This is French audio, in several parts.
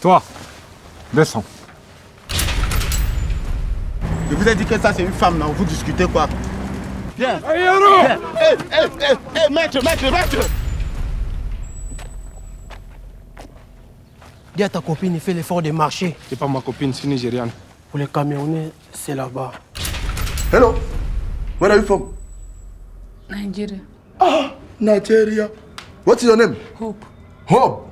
Toi, descends. Je vous ai dit que ça c'est une femme, non Vous discutez quoi? Viens. Hé, hé, hé, hé, maître, maître, maître Dis à ta copine, il fait l'effort de marcher. C'est pas ma copine, c'est une Nigériane. Pour les Camerounais, c'est là-bas. Hello? Where are you from? Nigeria. Ah, Nigeria. What's your name? Hope. Hope.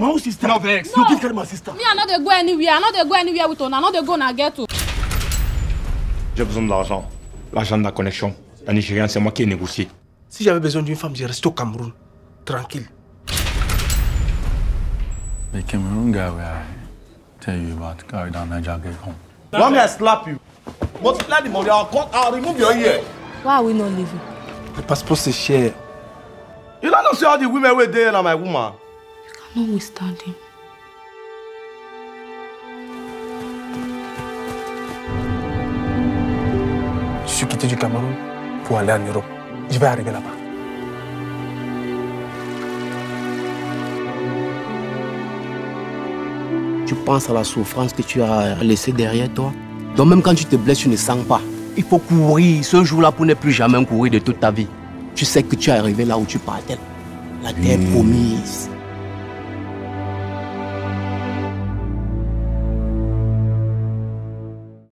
My sister. No vex. You give my sister. Me, I no dey go anywhere. I no dey go anywhere with una. I no dey go na get to. J'ai besoin de l'argent. L'argent de la connexion. La c'est moi qui ai négocié. Si j'avais besoin d'une femme, je reste au Cameroun. Tranquille. The Cameroon guy where I tell you about carry down Niger get home. I slap you. Multiply the money, I'll, cut, I'll remove your ear. Why are we not leaving? Le passeport, c'est cher. See all the women were there na my woman. You cannot withstand him. Je suis quitté du Cameroun pour aller en Europe. Je vais arriver là-bas. Tu penses à la souffrance que tu as laissée derrière toi. Donc même quand tu te blesses, tu ne sens pas. Il faut courir ce jour-là pour ne plus jamais courir de toute ta vie. Tu sais que tu es arrivé là où tu partais. La terre promise.